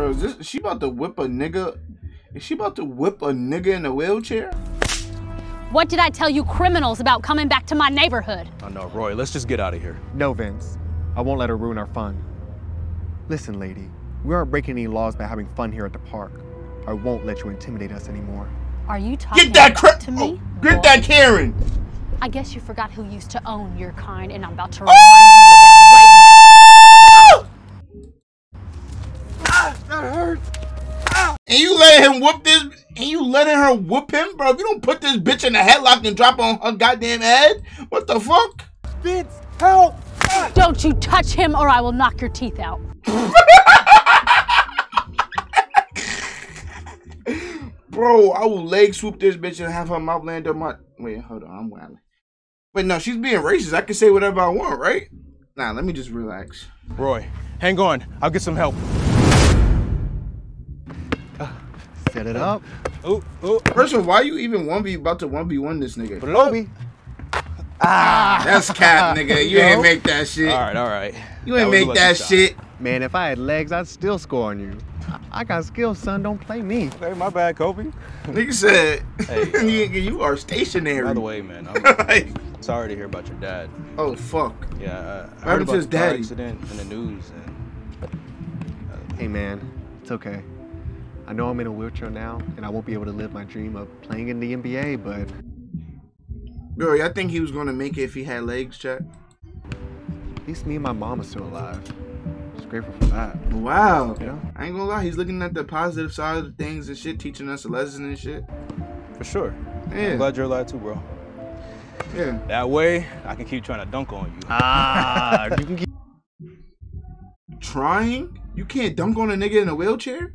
Bro, is, this, she about to whip a nigga? Is she about to whip a nigga in a wheelchair? What did I tell you criminals about coming back to my neighborhood? Oh no, Roy, let's just get out of here. No, Vince. I won't let her ruin our fun. Listen, lady, we aren't breaking any laws by having fun here at the park. I won't let you intimidate us anymore. Are you talking Get that back cra- to me? oh, Get that Karen! I guess you forgot who used to own your kind, and I'm about to oh! remind you this bitch in a headlock and drop on her goddamn head, what the fuck? Vince, help! Don't you touch him, or I will knock your teeth out. Bro, I will leg swoop this bitch and have her mouth land on my. Wait, hold on, I'm wilding. But no, she's being racist. I can say whatever I want, right? Nah, let me just relax. Roy, hang on. I'll get some help. Set it up. Ooh, ooh. First of all, why you even one v about to one v one this nigga? Put it Ah, That's cap, nigga. You ain't make that shit. All right, all right. You ain't was a make that shot. shit. Man, if I had legs, I'd still score on you. I- I got skills, son. Don't play me. Hey, my bad, Kobe. Nigga said, Hey, uh, you, you are stationary. By the way, man, I'm Like, sorry to hear about your dad. oh fuck. Yeah, uh, I heard about his the daddy? accident in the news. And Hey, man, it's okay. I know I'm in a wheelchair now, and I won't be able to live my dream of playing in the NBA, but Bro, y'all think he was gonna make it if he had legs, chat? at least me and my mom are still alive. Just grateful for that. Wow. Yeah. I ain't gonna lie, he's looking at the positive side of things and shit, teaching us a lesson and shit. for sure. Yeah. I'm glad you're alive too, bro. Yeah. That way, I can keep trying to dunk on you. Ah, you can keep. Trying? You can't dunk on a nigga in a wheelchair?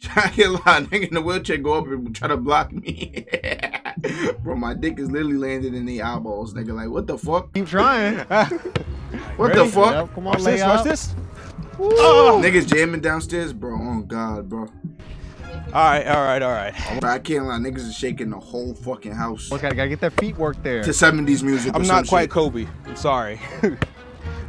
Try to get a lot of nigga in the wheelchair go up and try to block me. Bro, my dick is literally landed in the eyeballs, nigga. Like, what the fuck? Keep trying. What the fuck? Yep, come on, Watch lay this, up. watch this. Niggas jamming downstairs, bro. Oh god, bro. All right, all right, all right. I can't lie, niggas is shaking the whole fucking house Look, I gotta get that feet work there. to 70s music. I'm or not some quite shit. Kobe. I'm sorry.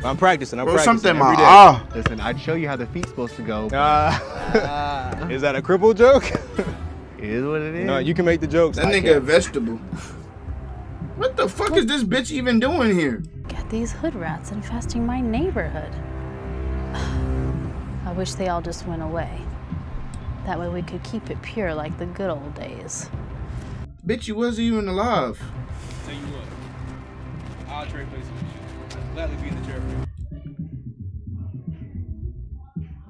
I'm practicing. I'm Bro, practicing something every my day. ah. Listen, I'd show you how the feet's supposed to go. but Ah. is that a cripple joke? it is what it is. no, you can make the jokes. That I nigga a can't. vegetable. What the fuck is this bitch even doing here? Get these hood rats infesting my neighborhood. I wish they all just went away. That way we could keep it pure like the good old days. Bitch, you wasn't even alive. Tell you what, I'll trade places with you. I'd gladly be in the chair for you.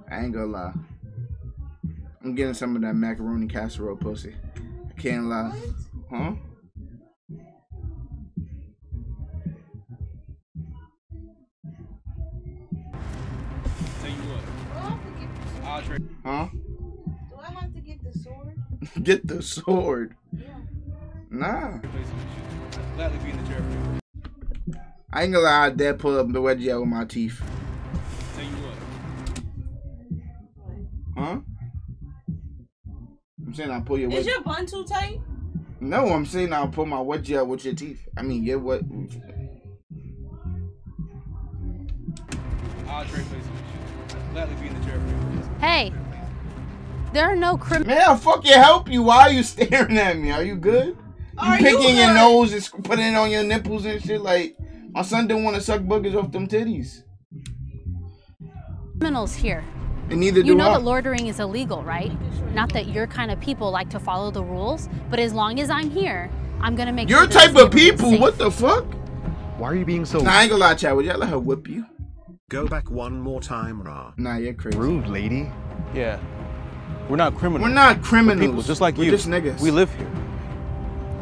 I ain't gonna lie. I'm getting some of that macaroni casserole pussy. I can't lie. Huh? Tell you what, I'll trade. Huh? Do I have to get the sword? Get the sword. Yeah. Nah. places with you. I'd gladly be in the chair for you. I ain't gonna lie, I did pull up the wedgie out with my teeth. Tell you what, Huh? I'm saying I'll pull your Is wedgie. your bun too tight? No, I'm saying I'll pull my wedgie out with your teeth. I mean, your what? I'll trade places with you. I'd gladly be in the chair for you. Hey, there are no criminals. Man, I'll fucking help you. Why are you staring at me? Are you good? You Are you picking your good? nose and putting it on your nipples and shit. Like my son didn't want to suck boogers off them titties, criminals here. and neither do You do know I. that loitering is illegal, right? Not that your kind of people like to follow the rules, but as long as I'm here, I'm gonna make Your sure type of people. safe. What the fuck? Why are you being so Nah, I ain't gonna lie, Chad. Would y'all let her whip you? Go back one more time, Ra. Nah, you're crazy. rude, lady? Yeah, we're not criminals. We're not We're criminals. people, just like We're you. just niggas. We live here.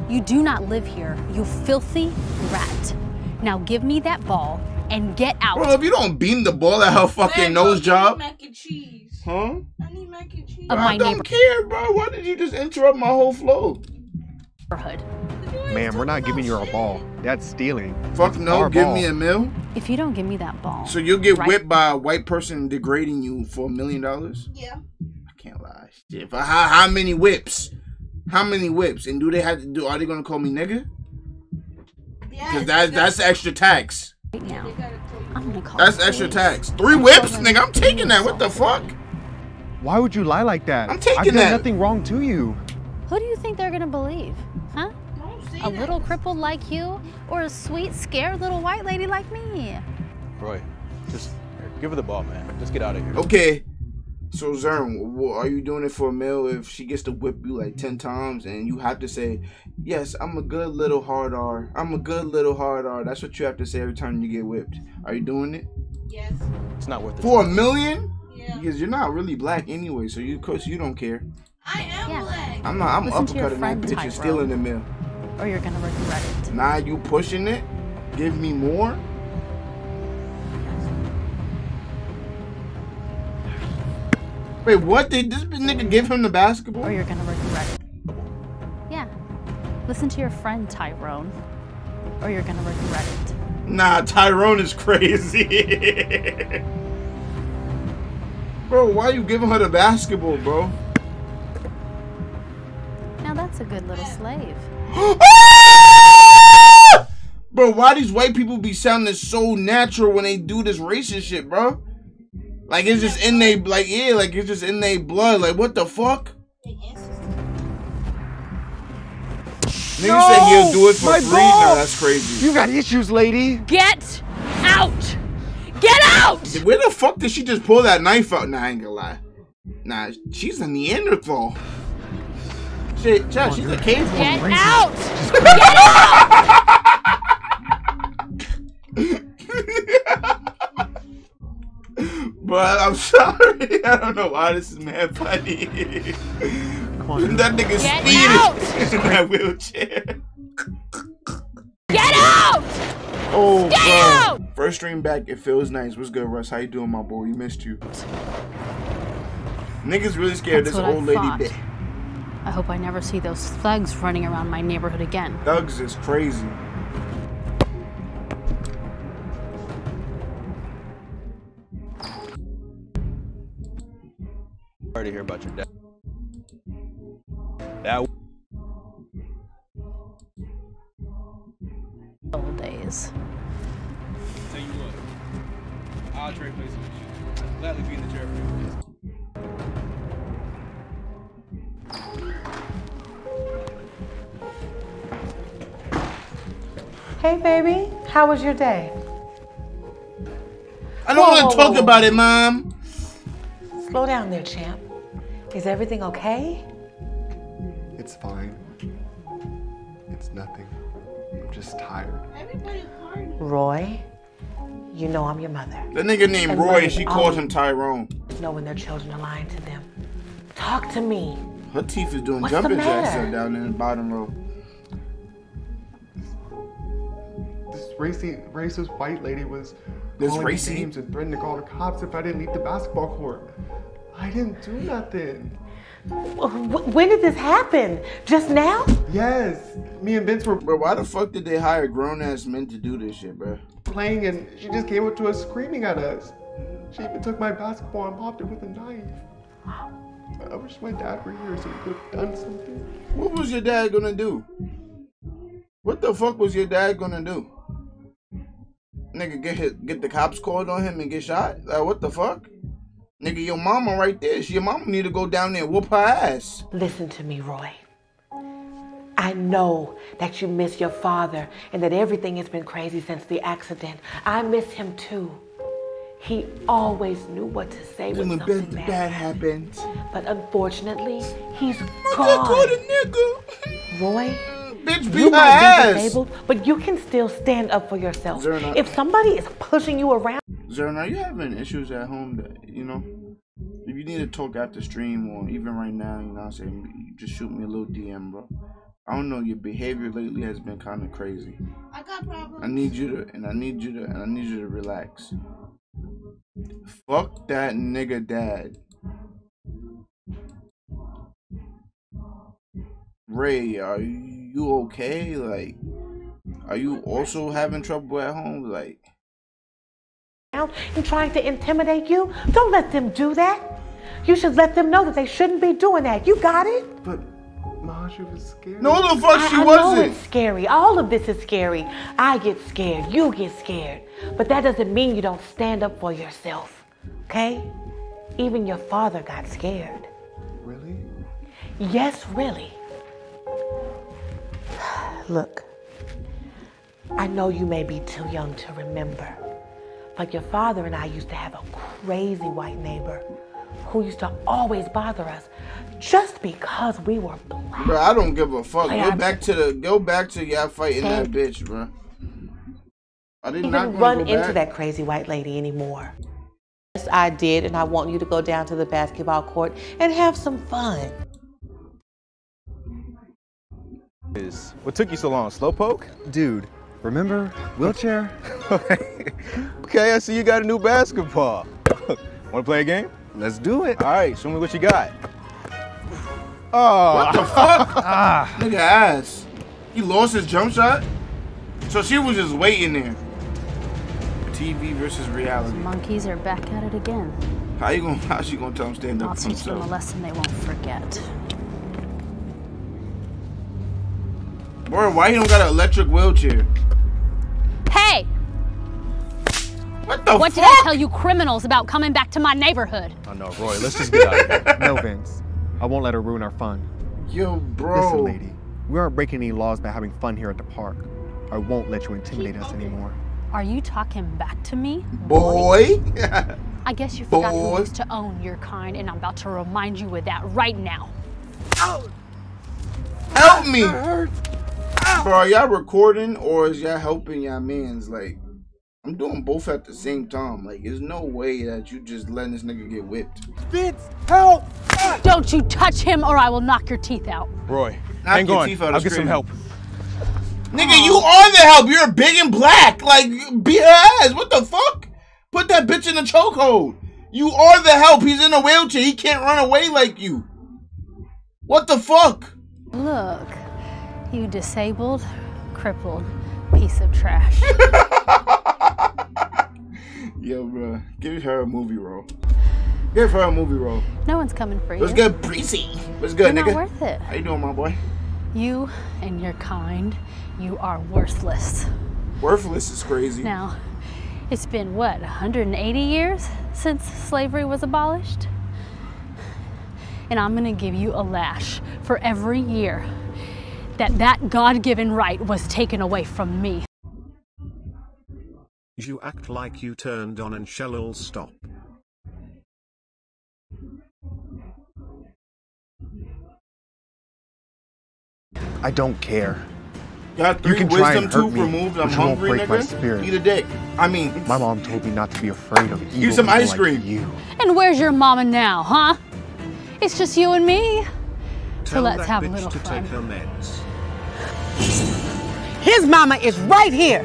You do not live here, you filthy rat. Now give me that ball and get out. Bro, if you don't beam the ball at her fucking Man, nose job, me Mac and cheese. huh? I need mac and cheese. Of I my don't neighbor- care, bro. Why did you just interrupt my whole flow? neighborhood. Ma'am, we're not giving you about our ball. That's stealing. Fuck It's no, give ball. me a mill. If you don't give me that ball, So you'll get Right. whipped by a white person degrading you for a million dollars? Yeah. I can't lie. Shit. How, how many whips? How many whips? And do they have to do? Are they gonna call me nigga? Yeah. Because that's that's extra tax. right now, They gotta call you. I'm gonna call That's extra tax. Three whips, nigga. I'm taking that. What the fuck? Why would you lie like that? I'm taking I've done that. nothing wrong to you. Who do you think they're gonna believe? Huh? A little crippled like you, or a sweet, scared little white lady like me? Roy, just give her the ball, man. Let's get out of here. Okay. So Zern, are you doing it for a meal if she gets to whip you like ten times and you have to say, "Yes, I'm a good little hard R. I'm a good little hard R." That's what you have to say every time you get whipped. Are you doing it Yes. It's not worth it. for a million? Yeah. Because you're not really black anyway, so you, of course, you don't care. I am Yeah. black. I'm not. I'm Listen to your uppercutting that friend, bitch and Tyrone. stealing the meal. Or you're gonna regret it. Now you pushing it? Give me more? Wait, what? Did this nigga give him the basketball? Or you're gonna regret it. Yeah. Listen to your friend, Tyrone. Or you're gonna regret it. Nah, Tyrone is crazy. bro, why you giving her the basketball, bro? Now that's a good little slave. bro, why these white people be sounding so natural when they do this racist shit, bro? Like it's just in they like yeah, like it's just in their blood. Like what the fuck? The ancestors. Nigga said he'll do it for my free. ball! Nah, that's crazy. You got issues, lady. Get out! Get out! Where the fuck did she just pull that knife out? Nah, I ain't gonna lie. Nah, she's a Neanderthal. Shit, Chad, she's a cavewoman. Get out! Get out! But I'm sorry. I don't know why this is mad funny. Come on. that nigga Get speeding in that wheelchair. Get out! Oh, Get bro. out! First stream back. It feels nice. What's good, Russ? How you doing, my boy? We missed you. Niggas really scared That's this what I old lady thought. bit. I hope I never see those thugs running around my neighborhood again. Thugs is crazy. Sorry to hear about your dad. That Old days. tell you what, I'll trade places with you. I'd gladly be in the chair for you. Hey, baby. How was your day? I don't want to talk whoa. about it, mom. Slow down there, champ. Is everything okay? It's fine. It's nothing. I'm just tired. Everybody party. Roy, you know I'm your mother. The nigga named And Roy, she called him Tyrone. Know when their children are lying to them. Talk to me. Her teeth is doing What's jumping jacks matter? up down in the bottom row. This racy, racist white lady was This calling me racy? names and threatened to call the cops if I didn't leave the basketball court. I didn't do nothing. When did this happen? Just now? Yes, me and Vince were Bro, why the fuck did they hire grown ass men to do this shit, bro? playing and she just came up to us screaming at us. She even took my basketball and popped it with a knife. I wish my dad were here so he could have done something. What was your dad gonna do? What the fuck was your dad gonna do? Nigga, get hit, get the cops called on him and get shot? Like, what the fuck? Nigga, your mama right there. She, your mama need to go down there and whoop her ass. Listen to me, Roy. I know that you miss your father and that everything has been crazy since the accident. I miss him too. He always knew what to say when When something bad, bad happened. But unfortunately, he's gone. a nigga. Roy, Bitch, you beat her might be disabled, but you can still stand up for yourself. If somebody is pushing you around, Zern, are you having issues at home that, you know? If you need to talk after stream or even right now, you know what I'm saying? Just shoot me a little DM, bro. I don't know, your behavior lately has been kind of crazy. I got problems. I need you to, and I need you to, and I need you to relax. Fuck that nigga dad. Ray, are you okay? Like, are you also having trouble at home? Like, and trying to intimidate you, don't let them do that. You should let them know that they shouldn't be doing that. You got it? But Maja was scared. no, the fuck I, she I know wasn't. it's scary. All of this is scary. I get scared. You get scared. But that doesn't mean you don't stand up for yourself. Okay? Even your father got scared. Really? Yes, really. Look, I know you may be too young to remember, but your father and I used to have a crazy white neighbor who used to always bother us just because we were black. Bro, I don't give a fuck. Hey, Go I- back to the go back to y'all fighting that bitch, bro. I did even not gonna run into back. that crazy white lady anymore. Yes, I did, and I want you to go down to the basketball court and have some fun. Is what took you so long? Slowpoke? Dude, remember wheelchair? okay, I see you got a new basketball. Want to play a game? Let's do it. All right, show me what you got. Oh, What the fuck? ah. Nigga ass. He lost his jump shot? So she was just waiting there. TV versus reality. Monkeys are back at it again. How you gonna how she gonna tell him stand I'll up for teach them a lesson they won't forget. Boy, why he don't got an electric wheelchair? Hey! What the What did? I tell you criminals about coming back to my neighborhood? oh no, Roy, let's just get out of here. No, Vince. I won't let her ruin our fun. Yo, bro. Listen, lady. We aren't breaking any laws by having fun here at the park. I won't let you intimidate us anymore. Are you talking back to me? Boy. I guess you forgot Boy. who used to own your kind, and I'm about to remind you of that right now. Help me. Bro, are y'all recording or is y'all helping y'all mans? Like, I'm doing both at the same time. Like, there's no way that you just letting this nigga get whipped. Vince, help! Don't you touch him, or I will knock your teeth out. Roy, Knock hang your on. teeth out, I'll it's get some help. Nigga, you are the help. You're big and black. Like, beat her ass. What the fuck? Put that bitch in the chokehold. You are the help. He's in a wheelchair. He can't run away like you. What the fuck? Look, you disabled, crippled piece of trash. Yo, bro, give her a movie role. Give her a movie role. no one's coming for you. What's good, Breezy? What's good, You're nigga? not worth it. How you doing, my boy? You and your kind, you are worthless. Worthless is crazy. Now, it's been what, 180 years since slavery was abolished? And I'm gonna give you a lash for every year that that God given right was taken away from me. You act like you turned on and shall'll stop. I don't care. Got You three can try and hurt me, removed. I'm but won't hungry, break my spirit. Eat a dick. I mean, My mom told me not to be afraid of evil Eat some people ice like cream. you. And where's your mama now, huh? It's just you and me. Tell let's that have a little to fun. Take her meds. His mama is right here.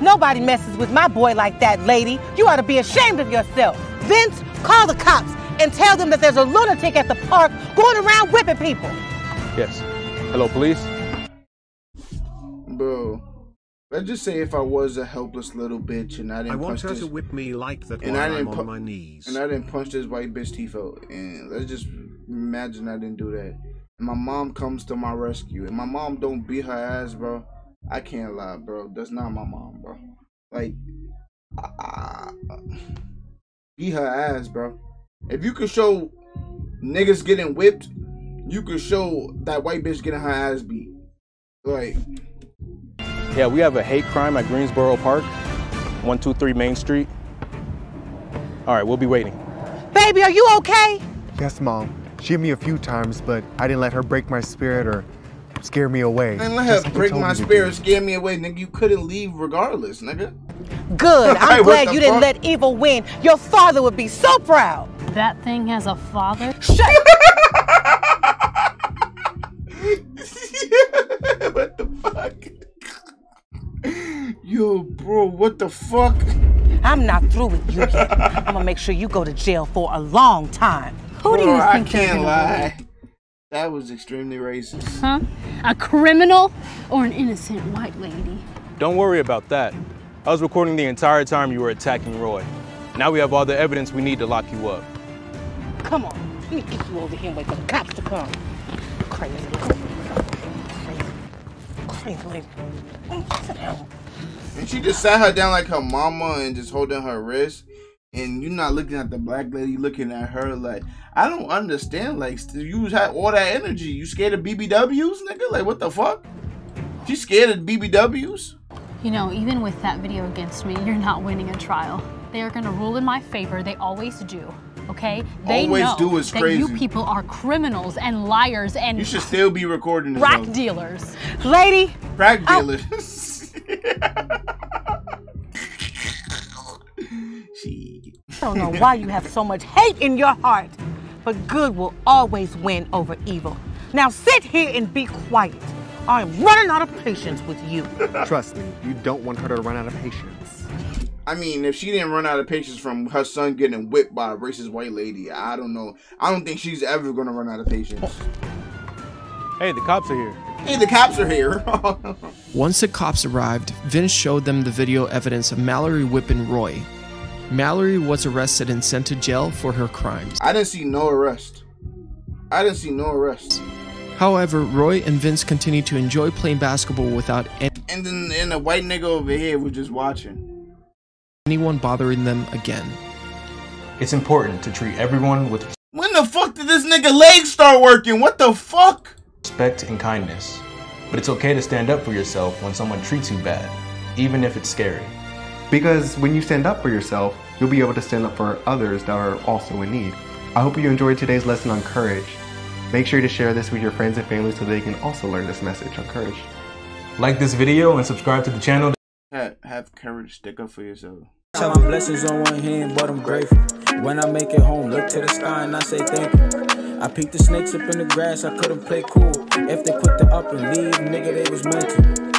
Nobody messes with my boy like that, lady. You ought to be ashamed of yourself. Vince, call the cops and tell them that there's a lunatic at the park going around whipping people. Yes. Hello, police. bro. Let's just say if I was a helpless little bitch and I I didn't want punch her this, to whip me like that and I while didn't I'm pu- on my knees. and I didn't punch this white bitch teeth out, and let's just imagine I didn't do that. And my mom comes to my rescue, and my mom don't beat her ass, bro. I can't lie, bro. That's not my mom, bro. Like, uh, beat her ass, bro. If you could show niggas getting whipped, you could show that white bitch getting her ass beat. Like, Yeah, we have a hate crime at Greensboro Park, 123 Main Street. All right, we'll be waiting. Baby, are you okay? Yes, mom. She hit me a few times, but I didn't let her break my spirit or scare me away. and let her like break my me to do. spirit, scare me away, nigga. You couldn't leave regardless, nigga. Good. I'm what glad the you didn't let evil win. Your father would be so proud. That thing has a father. Shut what the fuck? Yo, bro, what the fuck? I'm not through with you yet. I'm gonna make sure you go to jail for a long time. Who do you I think you're can't gonna lie. That was extremely racist. Huh? A criminal or an innocent white lady? Don't worry about that. I was recording the entire time you were attacking Roy. Now we have all the evidence we need to lock you up. Come on. Let me get you over here and wait for the cops to come. Crazy lady. Crazy. Crazy lady. Sit down. And she just sat her down like her mama and just holding her wrist. And you're not looking at the black lady, looking at her like I don't understand. Like you had all that energy. You scared of BBWs, nigga? Like what the fuck? She scared of BBWs? You know, even with that video against me, you're not winning a trial. They are going to rule in my favor. They always do. Okay? They Always know do is that you people are criminals and liars and You should still be recording this. crack dealers. Lady, Crack Oh. dealers. don't know why you have so much hate in your heart, but good will always win over evil. Now sit here and be quiet. I am running out of patience with you. Trust me, you don't want her to run out of patience. I mean, if she didn't run out of patience from her son getting whipped by a racist white lady, I don't know. I don't think she's ever gonna run out of patience. Hey, the cops are here. Hey, the cops are here. Once the cops arrived, Vince showed them the video evidence of Mallory whipping Roy. Mallory was arrested and sent to jail for her crimes. I didn't see no arrest. I didn't see no arrest. However, Roy and Vince continued to enjoy playing basketball without any- And then and the white nigga over here was just watching. anyone bothering them again. It's important to treat everyone with When the fuck did this nigga legs start working? What the fuck? respect and kindness. But it's okay to stand up for yourself when someone treats you bad, even if it's scary. Because when you stand up for yourself, you'll be able to stand up for others that are also in need. I hope you enjoyed today's lesson on courage. Make sure to share this with your friends and family so they can also learn this message on courage. Like this video and subscribe to the channel. Have, have courage. Stick up for yourself. Seven blessings on one hand, but I'm grateful. When I make it home, look to the sky and I say thank you. I peeked the snakes up in the grass, I couldn't play cool. If they put the up and leave, nigga, they was meant to.